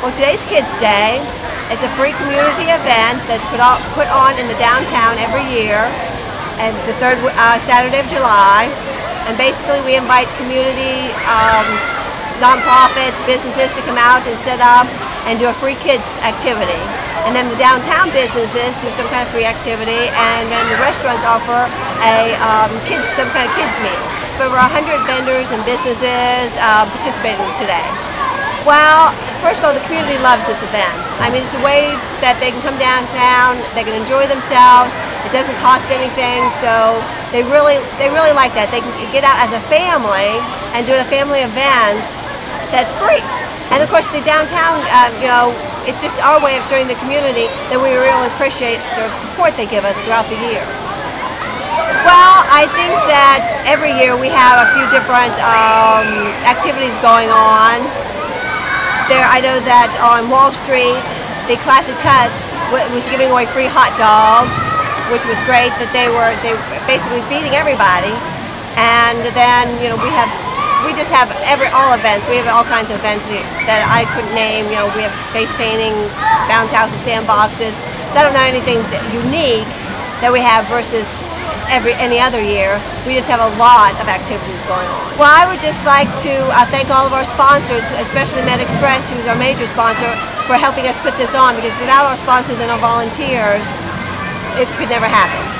Well, today's Kids Day. It's a free community event that's put on, put on in the downtown every year, and the third uh, Saturday of July. And basically, we invite community um, nonprofits, businesses to come out and set up and do a free kids activity. And then the downtown businesses do some kind of free activity, and then the restaurants offer a um, kids some kind of kids meal. Over 100 vendors and businesses uh, participating today. Well, first of all, the community loves this event. I mean, it's a way that they can come downtown, they can enjoy themselves. It doesn't cost anything, so they really, they really like that. They can get out as a family and do a family event that's free. And of course, the downtown, uh, you know, it's just our way of showing the community that we really appreciate the support they give us throughout the year. Well, I think that every year we have a few different um, activities going on. There, I know that on Wall Street, the Classic Cuts was giving away free hot dogs, which was great. That they were they were basically feeding everybody. And then you know we have we just have every all events. We have all kinds of events that I couldn't name. You know we have face painting, bounce houses, sandboxes. So I don't know anything unique that we have versus every any other year. We just have a lot of activities going on. Well, I would just like to uh, thank all of our sponsors, especially MedExpress, who's our major sponsor, for helping us put this on because without our sponsors and our volunteers, it could never happen.